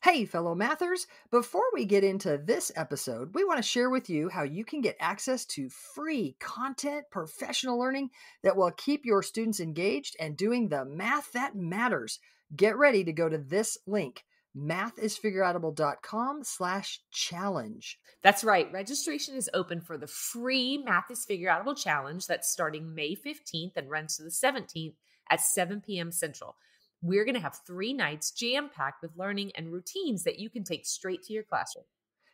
Hey, fellow mathers! Before we get into this episode, we want to share with you how you can get access to free content professional learning that will keep your students engaged and doing the math that matters. Get ready to go to this link, mathisfigureoutable.com slash challenge. That's right. Registration is open for the free Math is Figureoutable challenge that's starting May 15th and runs to the 17th at 7 p.m. Central. We're going to have three nights jam packed with learning and routines that you can take straight to your classroom.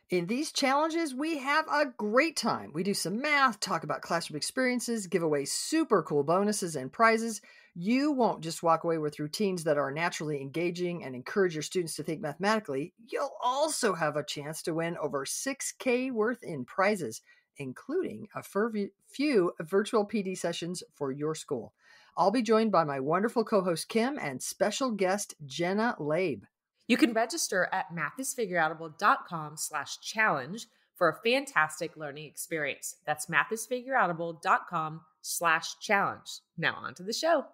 In these challenges, we have a great time. We do some math, talk about classroom experiences, give away super cool bonuses and prizes. You won't just walk away with routines that are naturally engaging and encourage your students to think mathematically. You'll also have a chance to win over 6K worth in prizes, including a few virtual PD sessions for your school. I'll be joined by my wonderful co-host Kim and special guest Jenna Laib. You can register at mathisfigureoutable.com slash challenge for a fantastic learning experience. That's mathisfigureoutable.com slash challenge. Now on to the show.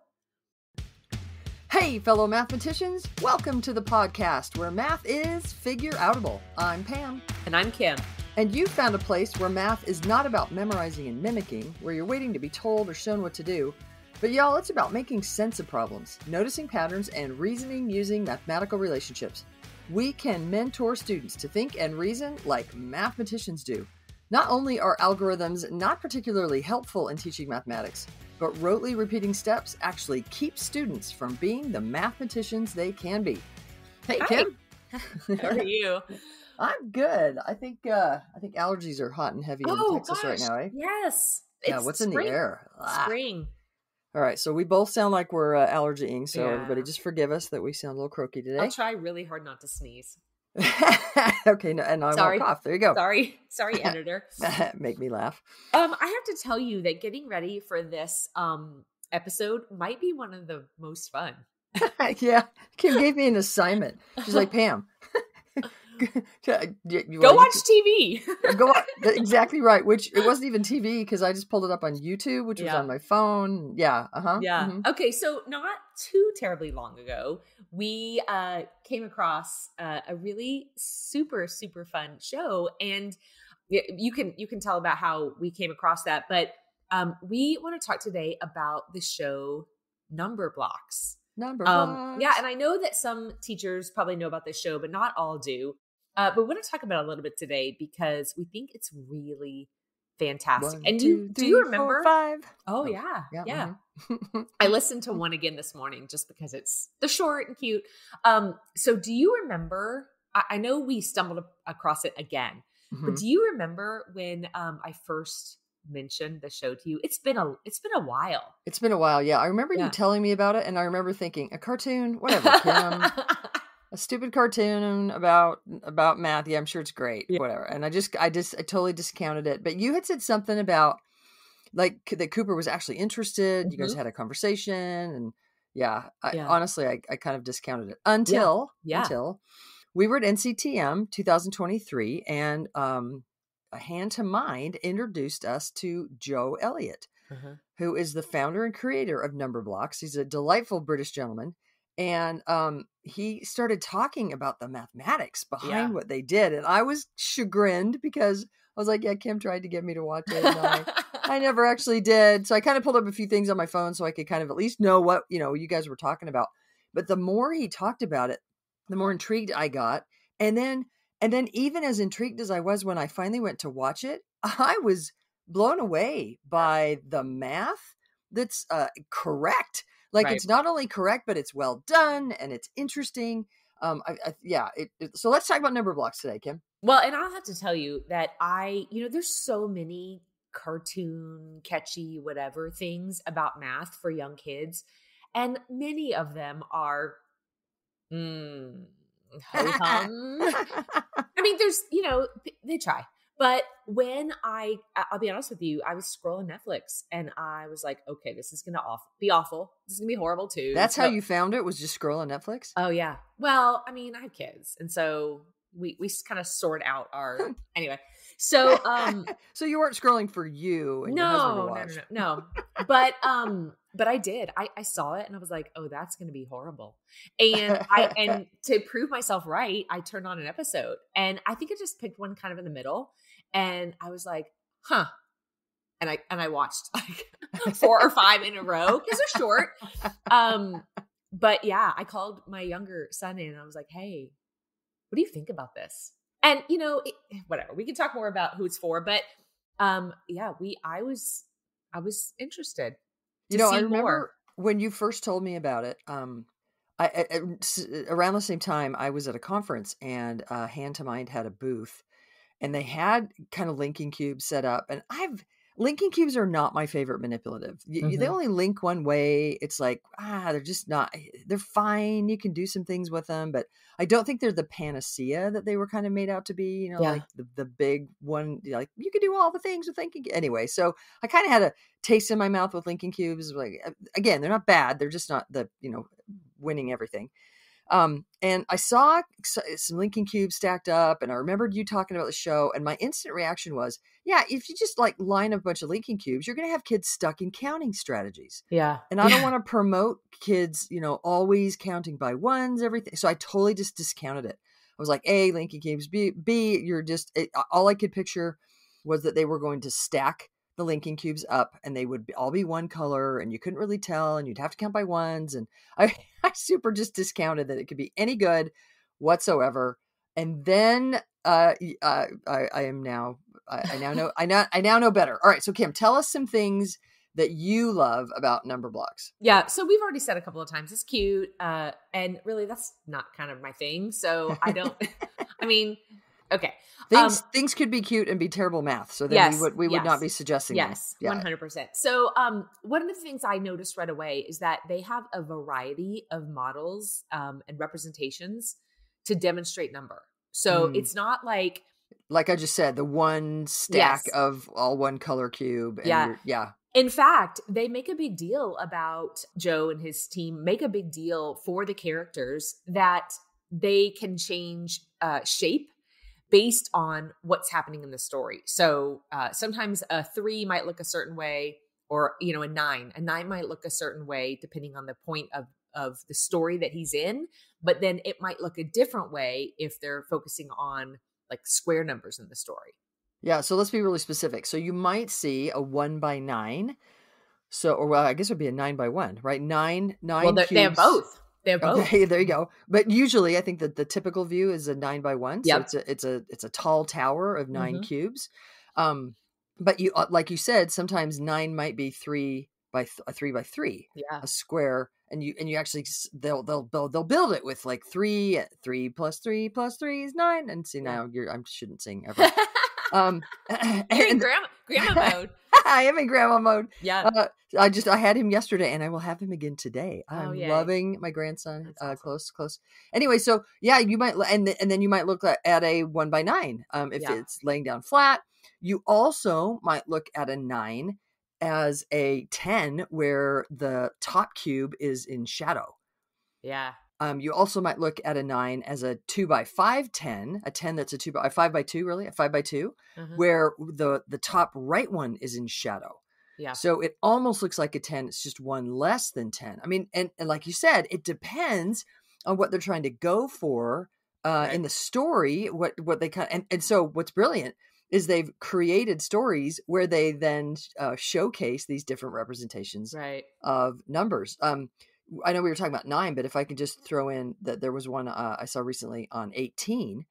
Hey, fellow mathematicians, welcome to the podcast where math is figure outable. I'm Pam. And I'm Kim. And you've found a place where math is not about memorizing and mimicking, where you're waiting to be told or shown what to do but y'all, it's about making sense of problems, noticing patterns, and reasoning using mathematical relationships. We can mentor students to think and reason like mathematicians do. Not only are algorithms not particularly helpful in teaching mathematics, but rotely repeating steps actually keep students from being the mathematicians they can be. Hey, Hi. Kim. How are you? I'm good. I think uh I think allergies are hot and heavy oh, in Texas gosh. right now, eh? Yes. Yeah, it's what's spring. in the air? Spring. All right, so we both sound like we're uh, allergying, so yeah. everybody just forgive us that we sound a little croaky today. I'll try really hard not to sneeze. okay, no, and I Sorry. won't cough. There you go. Sorry, sorry, editor. Make me laugh. Um, I have to tell you that getting ready for this um episode might be one of the most fun. yeah, Kim gave me an assignment. She's like, Pam, go watch TV. go exactly right. Which it wasn't even TV because I just pulled it up on YouTube, which yeah. was on my phone. Yeah. Uh huh. Yeah. Mm-hmm. Okay. So not too terribly long ago, we uh, came across uh, a really super super fun show, and you can you can tell about how we came across that, but um, we want to talk today about the show Numberblocks. Number um, yeah, and I know that some teachers probably know about this show, but not all do. Uh, but we want to talk about it a little bit today because we think it's really fantastic. One, and do you do you remember four, five? Oh, oh yeah, yeah. yeah. Mm-hmm. I listened to one again this morning just because it's the short and cute. Um, so do you remember? I, I know we stumbled across it again, mm-hmm. but do you remember when um, I first mentioned the show to you? It's been a it's been a while. It's been a while. Yeah, I remember yeah. you telling me about it, and I remember thinking a cartoon, whatever. Kim a stupid cartoon about about math. Yeah, I'm sure it's great. Yeah. Whatever. And I just I just I totally discounted it. But you had said something about like that Cooper was actually interested. Mm-hmm. You guys mm-hmm. had a conversation and yeah, I, yeah. honestly I, I kind of discounted it until yeah. until we were at NCTM 2023 and um a hand to mind introduced us to Joe Elliot, uh-huh. who is the founder and creator of Numberblocks. He's a delightful British gentleman and um, he started talking about the mathematics behind yeah. what they did, and I was chagrined because I was like, "Yeah, Kim tried to get me to watch it, and I, I never actually did." So I kind of pulled up a few things on my phone so I could kind of at least know what you know you guys were talking about. But the more he talked about it, the more intrigued I got, and then and then even as intrigued as I was when I finally went to watch it, I was blown away by the math that's uh, correct like right. it's not only correct, but it's well done and it's interesting. Um, I, I, yeah. It, it, so let's talk about Numberblocks today, Kim. Well, and I'll have to tell you that I, you know, there's so many cartoon, catchy, whatever things about math for young kids, and many of them are. Mm, I mean, there's, you know, they try. But when I, I'll be honest with you, I was scrolling Netflix and I was like, okay, this is going to be awful. This is going to be horrible too. That's so, how you found it was just scrolling Netflix? Oh, yeah. Well, I mean, I have kids. And so we, we kind of sort out our, anyway. So, um, so you weren't scrolling for you. no, no, no, no, no. But, um, but I did. I, I saw it and I was like, oh, that's going to be horrible. And I and to prove myself right, I turned on an episode, and I think I just picked one kind of in the middle, and I was like, huh. And I and I watched like four or five in a row because they're short. Um, but yeah, I called my younger son in and I was like, hey, what do you think about this? And you know, it, whatever. We can talk more about who it's for, but um, yeah, we I was I was interested. You know, I remember more. when you first told me about it. Um, I, I, around the same time I was at a conference and uh, Hand to Mind had a booth, and they had kind of linking cubes set up, and I've linking cubes are not my favorite manipulative. mm-hmm. They only link one way. It's like ah, they're just not. Eh, they're fine. You can do some things with them, but I don't think they're the panacea that they were kind of made out to be. You know, yeah. like the, the big one. Like you can do all the things with linking. Anyway, so I kind of had a taste in my mouth with linking cubes. Like again, they're not bad. They're just not the you know winning everything. Um, and I saw some linking cubes stacked up, and I remembered you talking about the show, and my instant reaction was, yeah, if you just like line up a bunch of linking cubes, you're going to have kids stuck in counting strategies. Yeah. And I don't want to promote kids, you know, always counting by ones, everything. So I totally just discounted it. I was like, A, linking cubes, B, B, you're just, it, all I could picture was that they were going to stack the linking cubes up and they would all be one color and you couldn't really tell and you'd have to count by ones and I, I super just discounted that it could be any good whatsoever and then uh, uh I, I am now I, I now know I now I now know better. All right so Kim tell us some things that you love about Numberblocks. Yeah so we've already said a couple of times it's cute uh and really that's not kind of my thing so I don't I mean Okay. Things um, things could be cute and be terrible math. So then yes, we would we yes, would not be suggesting Yes, one hundred percent. So um one of the things I noticed right away is that they have a variety of models um and representations to demonstrate number. So mm. it's not like like I just said, the one stack yes. of all one color cube. yeah. Yeah. In fact, they make a big deal about Joe and his team, make a big deal for the characters that they can change uh, shape based on what's happening in the story. So uh, sometimes a three might look a certain way, or you know, a nine. A nine might look a certain way depending on the point of of the story that he's in. But then it might look a different way if they're focusing on like square numbers in the story. Yeah. So let's be really specific. So you might see a one by nine. So, or well, I guess it would be a nine by one, right? Nine, nine. Well, they have both. They're both. Okay, there you go. But usually, I think that the typical view is a nine by one. So it's a it's a it's a tall tower of 9 mm-hmm. cubes. Um, but you uh, like you said, sometimes nine might be three by th- a three by three. Yeah, a square, and you and you actually they'll they'll build they'll build it with like three three plus three plus three is nine. And see now you're I shouldn't sing ever. um, you're grandma grandma mode. I am in grandma mode. Yeah. Uh, I just I had him yesterday and I will have him again today. Oh, I'm oh, loving my grandson. Uh, awesome. Close, close. Anyway, so yeah, you might and and then you might look at a one by nine um, if yeah. it's laying down flat. You also might look at a nine as a ten where the top cube is in shadow. Yeah. Um, you also might look at a nine as a two by five ten, a ten that's a two by a five by two, really a five by 2 mm-hmm. where the the top right one is in shadow. Yeah. So it almost looks like a ten. It's just one less than ten. I mean, and, and like you said, it depends on what they're trying to go for uh, right. in the story. What what they kind of, and and so what's brilliant is they've created stories where they then uh, showcase these different representations right. of numbers. Um, I know we were talking about nine, but if I could just throw in that there was one uh, I saw recently on 18.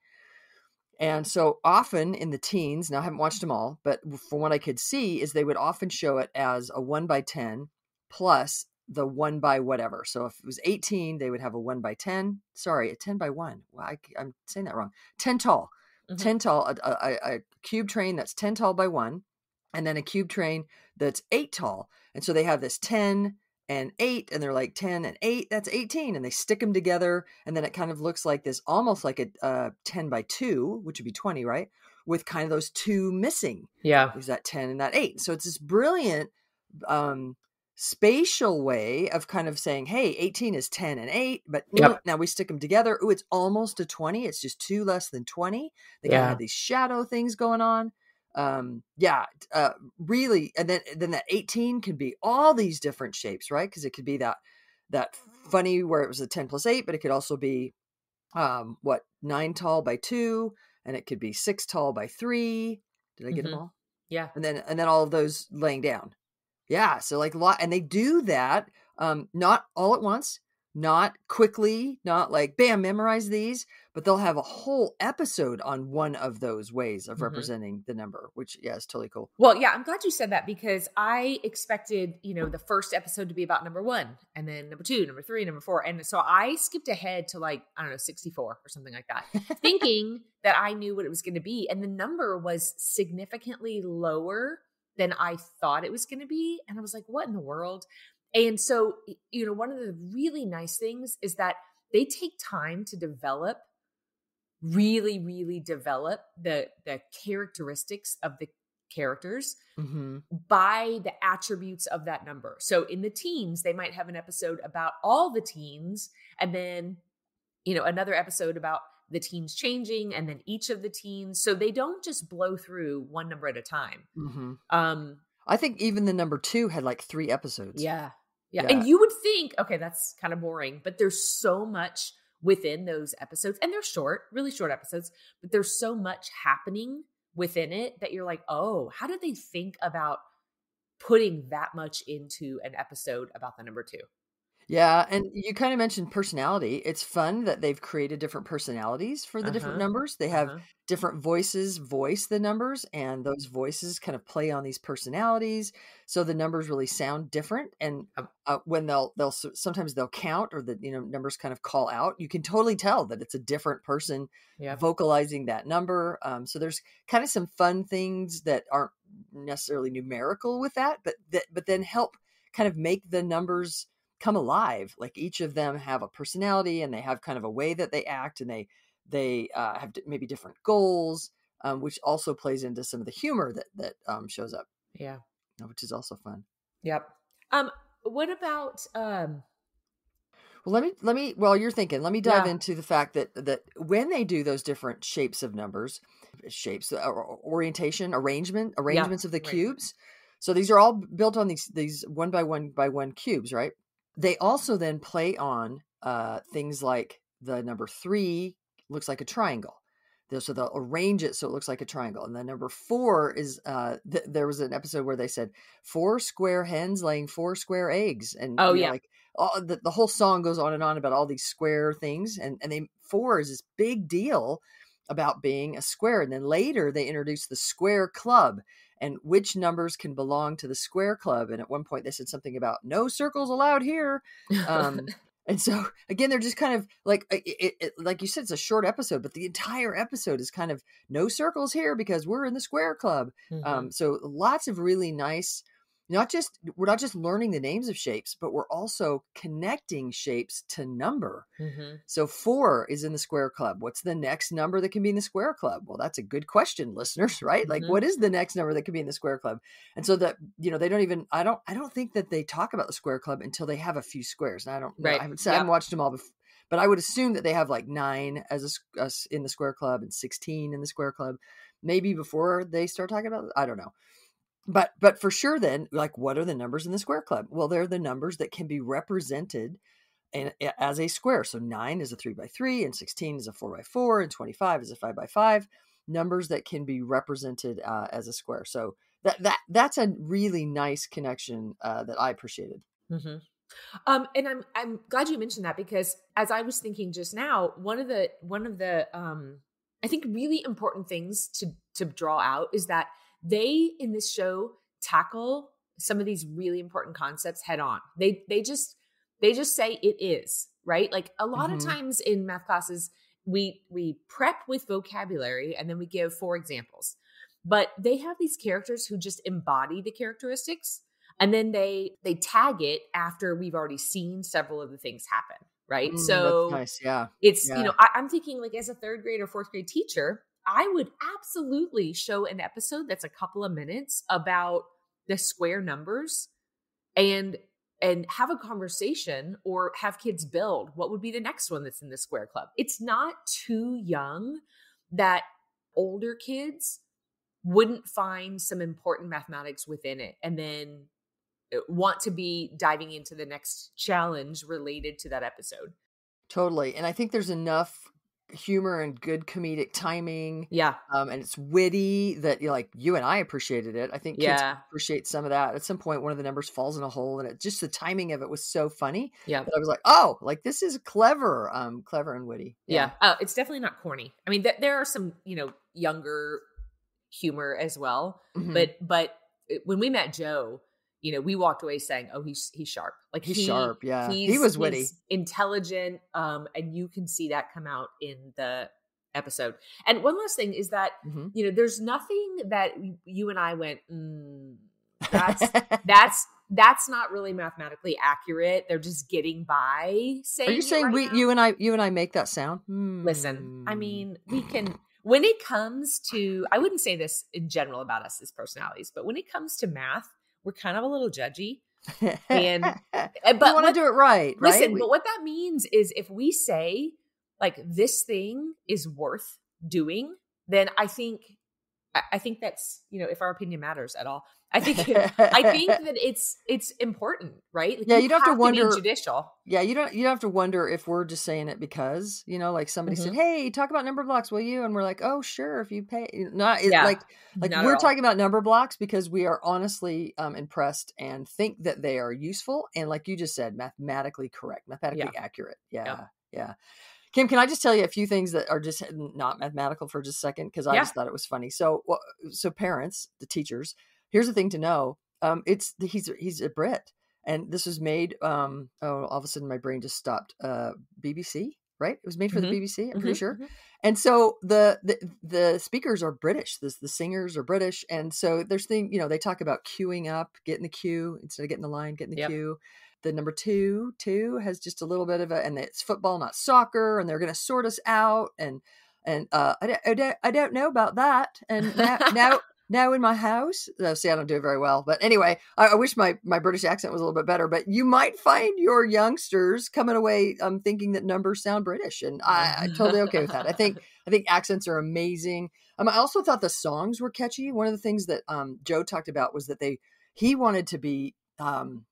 And so often in the teens, now I haven't watched them all, but from what I could see, is they would often show it as a one by 10 plus the one by whatever. So if it was 18, they would have a one by 10. Sorry, a 10 by one. Well, I, am saying that wrong. 10 tall. Mm-hmm. 10 tall, a, a, a cube train that's 10 tall by one, and then a cube train that's eight tall. And so they have this 10, and 8 and they're like 10 and 8 that's 18 and they stick them together and then it kind of looks like this almost like a uh, 10 by 2 which would be 20 right with kind of those two missing yeah. there's that 10 and that 8 so it's this brilliant um spatial way of kind of saying hey 18 is 10 and 8 but yep. now we stick them together. Oh it's almost a 20 it's just two less than 20 they yeah. kind of have these shadow things going on um yeah uh really and then then that 18 can be all these different shapes right? Because it could be that that funny where it was a 10 plus 8 but it could also be um what 9 tall by 2 and it could be 6 tall by 3 did i get mm-hmm. them all? Yeah. And then and then all of those laying down. Yeah so like a lot and they do that um not all at once not quickly, not like bam, memorize these, but they'll have a whole episode on one of those ways of mm-hmm. representing the number, which yeah, is totally cool. Well, yeah, I'm glad you said that because I expected, you know, the first episode to be about number one and then number two, number three, number four. And so I skipped ahead to like, I don't know, 64 or something like that, thinking that I knew what it was going to be. And the number was significantly lower than I thought it was going to be. And I was like, what in the world? And so, you know, one of the really nice things is that they take time to develop really really develop the the characteristics of the characters mm-hmm. by the attributes of that number. So in the teens, they might have an episode about all the teens and then you know another episode about the teens changing and then each of the teens. So they don't just blow through one number at a time. Mm-hmm. Um I think even the number 2 had like 3 episodes. Yeah. Yeah. yeah. And you would think, okay, that's kind of boring, but there's so much within those episodes, and they're short, really short episodes, but there's so much happening within it that you're like, oh, how did they think about putting that much into an episode about the number two? Yeah, and you kind of mentioned personality. It's fun that they've created different personalities for the uh-huh. different numbers. They have uh-huh. different voices voice the numbers, and those voices kind of play on these personalities. So the numbers really sound different. And uh, when they'll they'll sometimes they'll count or the you know numbers kind of call out, you can totally tell that it's a different person yep. vocalizing that number. Um, so there's kind of some fun things that aren't necessarily numerical with that, but that but then help kind of make the numbers come alive like each of them have a personality and they have kind of a way that they act and they they uh, have maybe different goals um, which also plays into some of the humor that that um, shows up yeah. which is also fun. Yep. Um what about um well let me let me while you're thinking let me dive yeah. into the fact that that when they do those different shapes of numbers shapes uh, orientation arrangement arrangements yeah. of the cubes so these are all built on these these one by one by one cubes right they also then play on uh, things like the number three looks like a triangle. So they'll arrange it so it looks like a triangle. And the number four is uh, th- there was an episode where they said four square hens laying four square eggs. And oh yeah, know, like all, the, the whole song goes on and on about all these square things. And and they four is this big deal about being a square. And then later they introduced the square club and which numbers can belong to the square club. And at one point they said something about no circles allowed here. Um, and so again, they're just kind of like it, it, like you said, it's a short episode, but the entire episode is kind of no circles here because we're in the square club. Mm-hmm. Um, so lots of really nice not just we're not just learning the names of shapes but we're also connecting shapes to number mm-hmm. so four is in the square club what's the next number that can be in the square club well that's a good question listeners right mm-hmm. like what is the next number that can be in the square club and so that you know they don't even i don't i don't think that they talk about the square club until they have a few squares and i don't right. i haven't. I haven't watched them all before but i would assume that they have like nine as a, as in the square club and 16 in the square club maybe before they start talking about i don't know but but for sure then like what are the numbers in the square club? Well they're the numbers that can be represented in, as a square. So 9 is a 3 by 3 and 16 is a 4 by 4 and 25 is a 5 by 5 numbers that can be represented uh, as a square. So that that that's a really nice connection uh, that i appreciated. Mm-hmm. um, and i'm i'm glad you mentioned that because as i was thinking just now one of the one of the um, i think really important things to to draw out is that they in this show tackle some of these really important concepts head on. They they just they just say it is, right? Like a lot mm-hmm. of times in math classes we we prep with vocabulary and then we give four examples. But they have these characters who just embody the characteristics and then they they tag it after we've already seen several of the things happen right? Mm, so nice. yeah, it's yeah. you know I, am thinking like as a third grade or fourth grade teacher, I would absolutely show an episode that's a couple of minutes about the square numbers and and have a conversation or have kids build what would be the next one that's in the square club. It's not too young that older kids wouldn't find some important mathematics within it and then uh, want to be diving into the next challenge related to that episode. Totally. And I think there's enough humor and good comedic timing. Yeah. Um, and it's witty that you like you and I appreciated it. I think kids Yeah. appreciate some of that. At some point, one of the numbers falls in a hole, and it just the timing of it was so funny Yeah. that I was like, oh, like this is clever, um, clever and witty. Yeah. Oh, it's definitely not corny. I mean, th- there are some, you know, younger humor as well, Mhm. but but uh, when we met Joe, you know, we walked away saying, "Oh, he's he's sharp. Like He's he- sharp, yeah. He was witty. intelligent, um, and you can see that come out in the episode. And one last thing is that Mhm. you know, there's nothing that you and I went, mm, that's that's that's not really mathematically accurate. They're just getting by. Saying Are you saying right we, now. you and I, you and I make that sound? Mm. Listen, I Hmm. mean, we can when it comes to I wouldn't say this in general about us as personalities, but when it comes to math, we're kind of a little judgy. and- but Uh, want to do it right. listen, right? We- but what that means is if we say like this thing is worth doing, then I think I I think that's you know if our opinion matters at all. I think I think that it's it's important, right? Like, Yeah, you don't have to be wonder- judicial. Yeah, you don't you don't have to wonder if we're just saying it because, you know, like somebody said, Mm-hmm. "Hey, talk about Numberblocks, will you?" And we're like, "Oh, sure, if you pay." Not Yeah, like like Not we're talking about Numberblocks because we are honestly um impressed and think that they are useful and like you just said, mathematically correct, mathematically accurate. Yeah. Yeah. Kim, can I just tell you a few things that are just not mathematical for just a second because I Yeah. just thought it was funny. So, so parents, the teachers, here's the thing to know: um, it's he's he's a Brit, and this was made. Um, oh, all of a sudden my brain just stopped. Uh, BBC, right? It was made for Mhm. the BBC. I'm pretty Mhm, sure. mhm. And so the, the the speakers are British. The the singers are British, and so there's thing you know they talk about queuing up, getting the queue instead of getting the line, getting the Yep. queue. The number two two has just a little bit of a, and it's football, not soccer, and they're going to sort us out, and and uh, I don't, I don't I don't know about that, and now now. Now in my house, uh, see, I don't do it very well, but anyway, I, I wish my my British accent was a little bit better. But you might find your youngsters coming away um, thinking that numbers sound British, and I, I'm totally okay with that. I think I think accents are amazing. Um, I also thought the songs were catchy. One of the things that um, Joe talked about was that they he wanted to be um,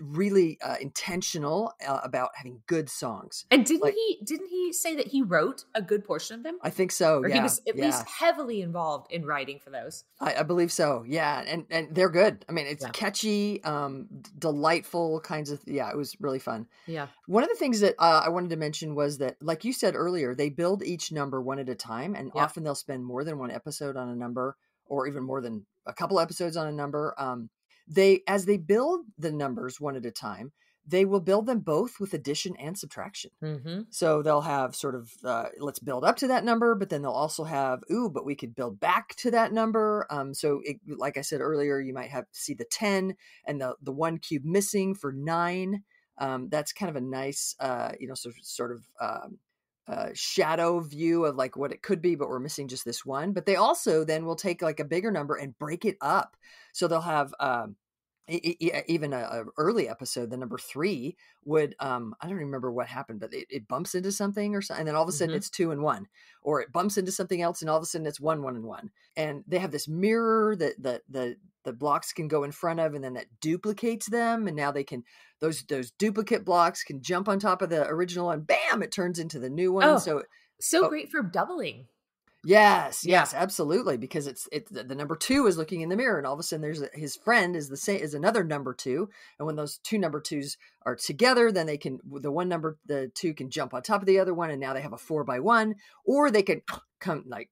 really uh, intentional uh, about having good songs. And didn't Like- he didn't he say that he wrote a good portion of them? I think so. or yeah, he was at yeah. least heavily involved in writing for those. I, I believe so. Yeah, and and they're good. I mean, it's Yeah. catchy, um, delightful kinds of. Yeah, it was really fun. Yeah. One of the things that uh, I wanted to mention was that, like you said earlier, they build each number one at a time, and often they'll spend more than one episode on a number, or even more than a couple episodes on a number. Um, they, as they build the numbers one at a time, they will build them both with addition and subtraction. Mm-hmm. So they'll have sort of uh, let's build up to that number, but then they'll also have ooh, but we could build back to that number. Um, so it, like I said earlier, you might have see the ten and the the one cube missing for nine. Um, that's kind of a nice, uh, you know, sort sort of um, uh, shadow view of like what it could be, but we're missing just this one. But they also then will take like a bigger number and break it up. So they'll have. Um, even a, a early episode the number three would um i don't remember what happened but it, it bumps into something or something and then all of a sudden Mhm. it's two and one or it bumps into something else and all of a sudden it's one one and one and they have this mirror that the the the blocks can go in front of and then that duplicates them and now they can those those duplicate blocks can jump on top of the original and bam it turns into the new one Oh. so So Oh. great for doubling. Yes, Yeah. yes, absolutely. Because it's it's the, number two is looking in the mirror, and all of a sudden there's a, his friend is the same is another number two, and when those two number twos are together, then they can the one number the two can jump on top of the other one, and now they have a four by one, or they could come like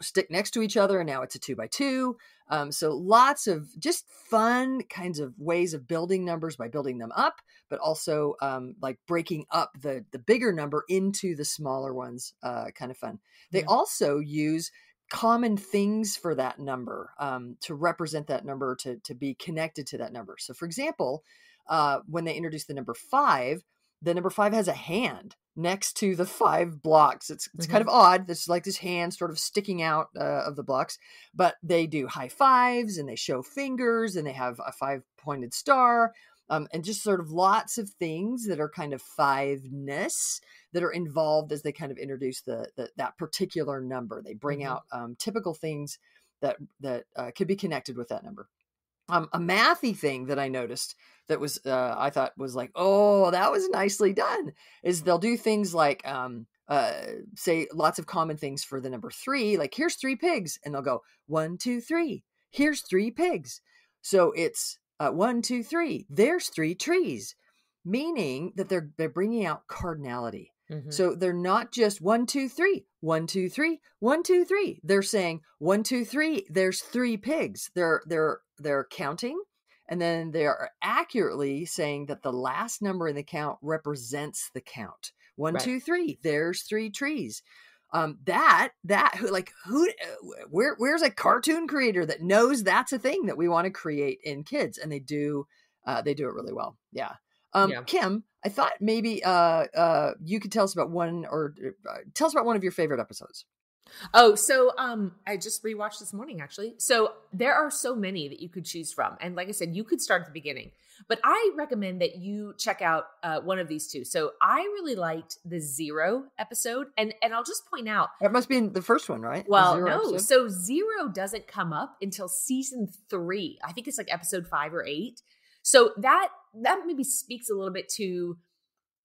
stick next to each other, and now it's a two by two. Um, so lots of just fun kinds of ways of building numbers by building them up, but also um, like breaking up the the bigger number into the smaller ones. Uh, kind of fun. They Yeah. also use common things for that number um, to represent that number to to be connected to that number. So, for example, uh, when they introduce the number five, the number five has a hand next to the five blocks. It's it's kind of odd. There's like this hand sort of sticking out uh, of the blocks, but they do high fives and they show fingers and they have a five pointed star. Um, and just sort of lots of things that are kind of fiveness that are involved as they kind of introduce the, the that particular number. They bring Mhm. out um, typical things that that uh, could be connected with that number. Um, a mathy thing that I noticed that was uh, I thought was like, oh, that was nicely done. Is they'll do things like um, uh, say lots of common things for the number three, like here's three pigs, and they'll go one, two, three. Here's three pigs. So it's uh, one, two, three. There's three trees, meaning that they're they're bringing out cardinality. Mm-hmm. So they're not just one, two, three, one, two, three, one, two, three. They're saying one, two, three. There's three pigs. They're they're they're counting, and then they are accurately saying that the last number in the count represents the count. One, right. two, three. There's three trees. Um, that that who like who uh, where where's a cartoon creator that knows that's a thing that we want to create in kids, and they do uh, they do it really well. Yeah. Um, yeah. Kim, I thought maybe uh, uh, you could tell us about one or uh, tell us about one of your favorite episodes. Oh, so um I just rewatched this morning actually. So there are so many that you could choose from. And like I said, you could start at the beginning. But I recommend that you check out uh, one of these two. So I really liked the Zero episode and and I'll just point out That must be the first one, right? Well, no. Episode? So Zero doesn't come up until season 3. I think it's like episode 5 or 8. So that that maybe speaks a little bit to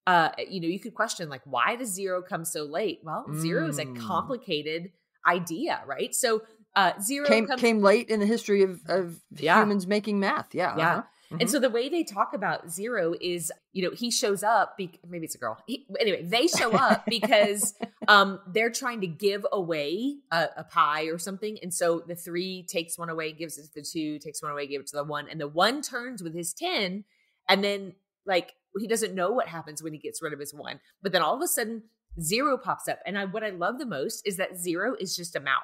uh, you know, you could question like, why does zero come so late? Well, mm. zero is a mm. complicated idea, right? So uh, zero came comes- came late in the history of of yeah. humans making math. Yeah, yeah. Uh-huh. Mm-hmm. And so the way they talk about zero is, you know, he shows up. Be- maybe it's a girl. He, anyway, they show up because um, they're trying to give away a, a, pie or something, and so the three takes one away, gives it to the two, takes one away, gives it to the one, and the one turns with his ten, and then like he doesn't know what happens when he gets rid of his one. But then all of a sudden, zero pops up. And I, what I love the most is that zero is just a mouth.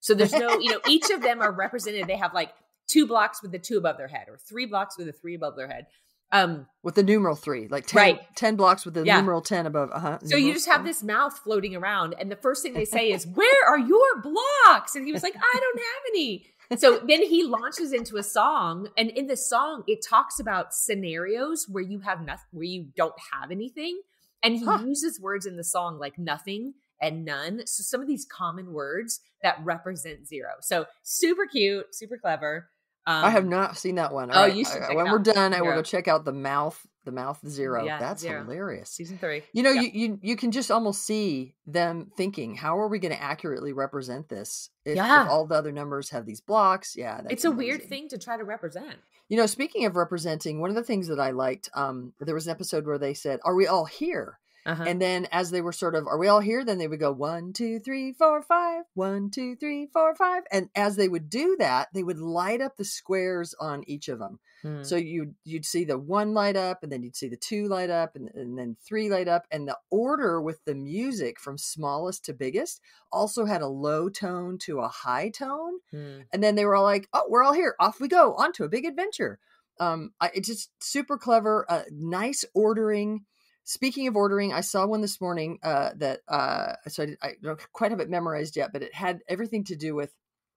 So there's no, you know, each of them are represented. They have like two blocks with the two above their head or three blocks with the three above their head. Um, with the numeral three, like 10, right. 10 blocks with the yeah. numeral 10 above. Uh-huh, so you just have this mouth floating around. And the first thing they say is, Where are your blocks? And he was like, I don't have any so then he launches into a song, and in the song, it talks about scenarios where you have nothing, where you don't have anything, and he huh. uses words in the song like nothing and none. So some of these common words that represent zero. So super cute, super clever. Um, I have not seen that one. All oh, right. you should. When we're done, zero. I will go check out the mouth the mouth zero. Yeah, That's zero. hilarious. Season three. You know, you, you you can just almost see them thinking, how are we going to accurately represent this if, yeah. if, all the other numbers have these blocks? Yeah, it's a amazing. weird thing to try to represent. You know, speaking of representing, one of the things that I liked, um, there was an episode where they said, "Are we all here?" Uh-huh. And then as they were sort of, are we all here? Then they would go one, two, three, four, five, one, two, three, four, five. And as they would do that, they would light up the squares on each of them. Hmm. So you you'd see the one light up, and then you'd see the two light up, and, and then three light up. And the order with the music from smallest to biggest also had a low tone to a high tone. Hmm. And then they were all like, oh, we're all here. Off we go. On to a big adventure. Um, I, it's just super clever, uh, nice ordering Speaking of ordering, I saw one this morning uh, that uh, so I, I, don't quite have it memorized yet, but it had everything to do with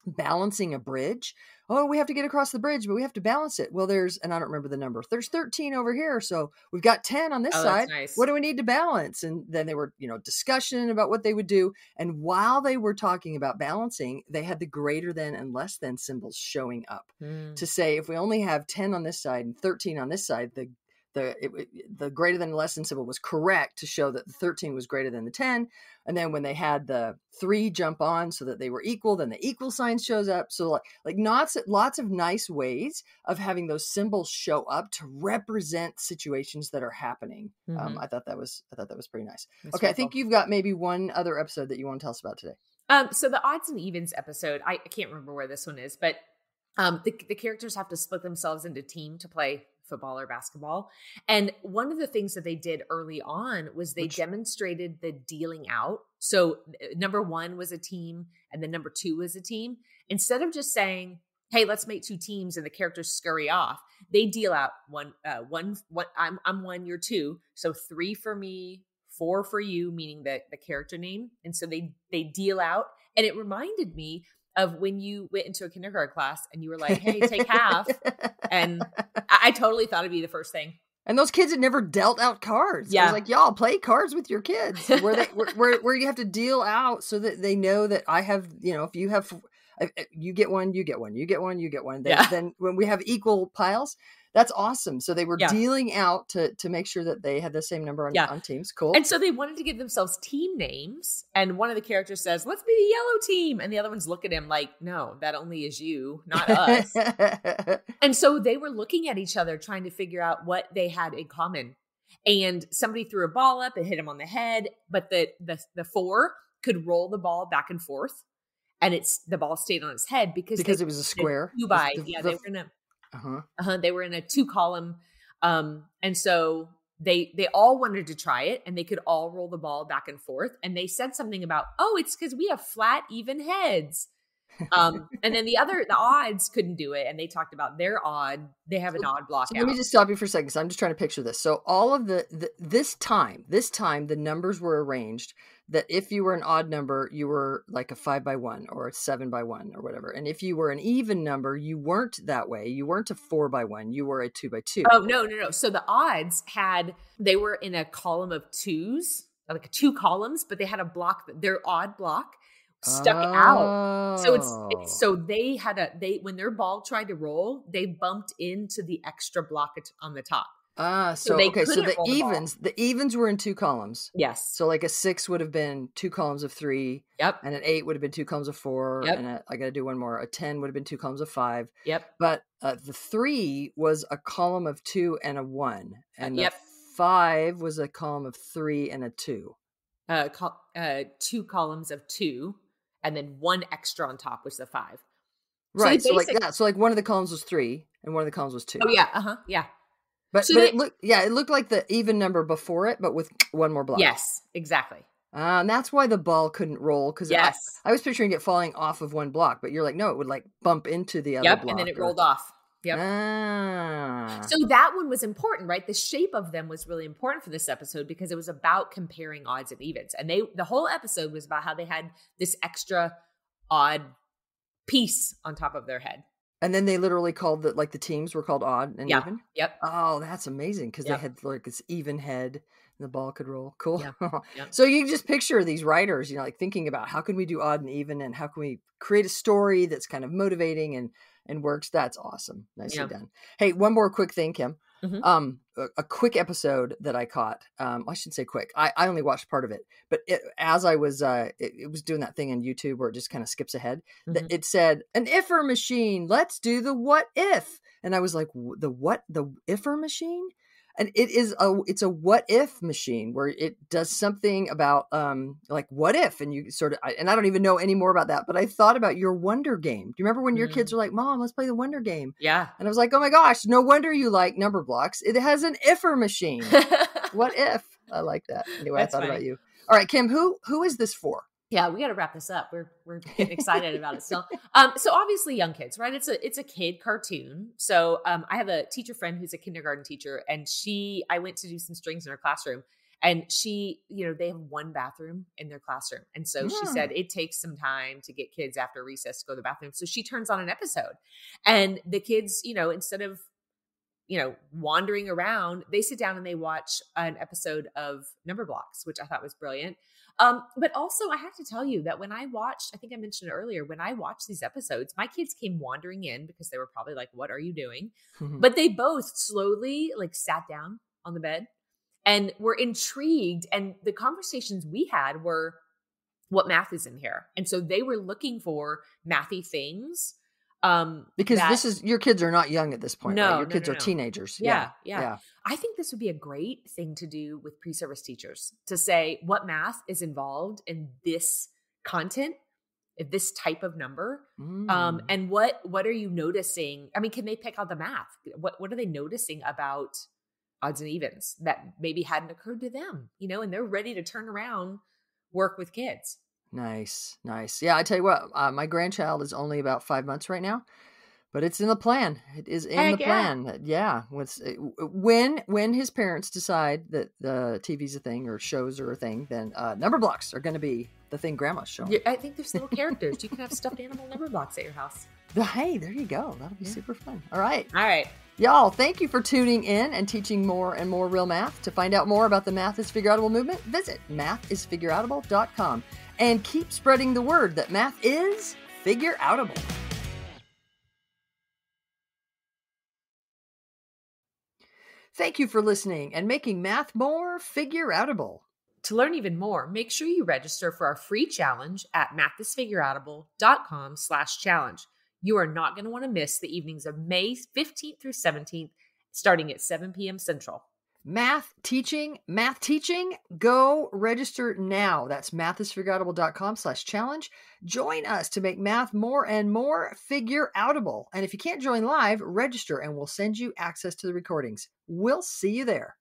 balancing a bridge. Oh, we have to get across the bridge, but we have to balance it. Well, there's and I don't remember the number. There's 13 over here, so we've got 10 on this oh, side. Nice. What do we need to balance? And then they were, you know, discussion about what they would do. And while they were talking about balancing, they had the greater than and less than symbols showing up mm. to say if we only have 10 on this side and 13 on this side, the the it, the greater than less than symbol was correct to show that the 13 was greater than the 10 and then when they had the three jump on so that they were equal then the equal sign shows up. So like like lots lots of nice ways of having those symbols show up to represent situations that are happening. Um, mm-hmm. um, i thought that was i thought that was pretty nice. That's okay i think you've got maybe one other episode that you want to tell us about today. Um so the odds and evens episode i, I can't remember where this one is but um, the, the characters have to split themselves into team to play football or basketball. And one of the things that they did early on was they Which, demonstrated the dealing out. So uh, number one was a team, and then number two was a team. Instead of just saying, "Hey, let's make two teams," and the characters scurry off, they deal out one, uh, one, one. I'm I'm one, you're two, so three for me, four for you, meaning the the character name. And so they they deal out, and it reminded me of when you went into a kindergarten class and you were like, "Hey, take half," and I, I, totally thought it'd be the first thing. And those kids had never dealt out cards. Yeah, I was like, y'all play cards with your kids, where they where, where, where you have to deal out so that they know that I have, you know, if you have you get one, you get one, you get one, you get one. Then, yeah. then when we have equal piles, that's awesome. So they were yeah. dealing out to to make sure that they had the same number on, yeah. on teams. Cool. And so they wanted to give themselves team names. And one of the characters says, "Let's be the yellow team," and the other ones look at him like, "No, that only is you, not us." and so they were looking at each other, trying to figure out what they had in common. And somebody threw a ball up and hit him on the head, but the the the four could roll the ball back and forth and it's the ball stayed on his head because because it was a square. Two by the, yeah, the, they were in a uh-huh. Uh-huh, they were in a two column, um, and so they they all wanted to try it, and they could all roll the ball back and forth. And they said something about, oh, it's because we have flat, even heads. um, and then the other, the odds couldn't do it, and they talked about their odd. They have an odd block. So let me just stop you for a second. I'm just trying to picture this. So all of the, the this time, this time, the numbers were arranged that if you were an odd number, you were like a five by one or a seven by one or whatever. And if you were an even number, you weren't that way. You weren't a four by one. You were a two by two. Oh, no, no, no. So the odds had, they were in a column of twos, like two columns, but they had a block, their odd block stuck oh. out. So it's, it's, oh. so they had a they when their ball tried to roll, they bumped into the extra block on the top. Ah, so, so okay, so the evens, the, the, evens were in two columns. Yes. So like a six would have been two columns of three. Yep. And an eight would have been two columns of four. Yep. And a, I got to do one more. A ten would have been two columns of five. Yep. But uh, the three was a column of two and a one, and yep. five was a column of three and a two. Uh, col- uh, two columns of two, and then one extra on top was the five. Right. So, so like yeah. So like one of the columns was three, and one of the columns was two. Oh yeah. Uh huh. Yeah. But, so but they, it looked yeah, it looked like the even number before it, but with one more block. Yes, exactly. Uh, and that's why the ball couldn't roll because yes. I, I, was picturing it falling off of one block, but you're like, no, it would like bump into the other yep, block. and then it or, rolled off. Yep. Ah. So that one was important, right? The shape of them was really important for this episode because it was about comparing odds and evens. And they the whole episode was about how they had this extra odd piece on top of their head. And then they literally called the like the teams were called odd and yeah. even. Yep. Oh, that's amazing because yep. they had like this even head and the ball could roll. Cool. Yep. Yep. so you just picture these writers, you know, like thinking about how can we do odd and even and how can we create a story that's kind of motivating and and works. That's awesome. Nicely done. Hey, one more quick thing, Kim. Mm-hmm. Um, a, a, quick episode that I caught. Um, I shouldn't say quick. I, I only watched part of it, but it, as I was, uh, it, it, was doing that thing on YouTube where it just kind of skips ahead. Mm-hmm. That it said an ifer machine. Let's do the what if, and I was like, the what? The ifer machine? And it is a it's a what if machine where it does something about um like what if and you sort of and I don't even know any more about that but I thought about your wonder game. Do you remember when mm. your kids mm. were like, "Mom, let's play the wonder game"? Yeah. And I was like, "Oh my gosh, no wonder you like Numberblocks. It has an ifer machine. what if?" I like that. Anyway, That's I thought funny. about you. All right, Kim, who who is this for? Yeah we got to wrap this up. We're we're getting excited about it still. Um so obviously young kids right? It's a it's a kid cartoon. So um i have a teacher friend who's a kindergarten teacher and she i went to do some strings in her classroom and she you know they have one bathroom in their classroom and so yeah. she said it takes some time to get kids after recess to go to the bathroom. So she turns on an episode and the kids you know instead of you know wandering around they sit down and they watch an episode of Numberblocks which i thought was brilliant um, but also, I have to tell you that when I watched, I think I mentioned it earlier, when I watched these episodes, my kids came wandering in because they were probably like, What are you doing? but they both slowly like sat down on the bed and were intrigued. And the conversations we had were, What math is in here? And so they were looking for mathy things um because that, this is your kids are not young at this point no right? your no, kids no, are teenagers yeah, yeah, yeah i think this would be a great thing to do with pre-service teachers to say what math is involved in this content this type of number um, mm. um and what what are you noticing i mean can they pick out the math what what are they noticing about odds and evens that maybe hadn't occurred to them you know and they're ready to turn around work with kids Nice, nice. Yeah, I tell you what, uh, my grandchild is only about five months right now, but it's in the plan. It is in Heck the plan. Yeah, yeah when when his parents decide that the TV's a thing or shows are a thing, then uh, Numberblocks are going to be the thing Grandma's showing. Yeah, I think there's little characters. You can have stuffed animal number blocks at your house. Hey, there you go. That'll be yeah. super fun. All right. All right. Y'all, thank you for tuning in and teaching more and more real math. To find out more about the Math is Figureoutable movement, visit mathisfigureoutable.com and keep spreading the word that math is figure Thank you for listening and making math more figure outable. To learn even more, make sure you register for our free challenge at mathisfigureoutable.com slash challenge. You are not going to want to miss the evenings of May 15th through 17th, starting at 7 p.m. Central. Math teaching, math teaching, go register now. That's mathisfigureoutable.com slash challenge. Join us to make math more and more figure outable. And if you can't join live, register and we'll send you access to the recordings. We'll see you there.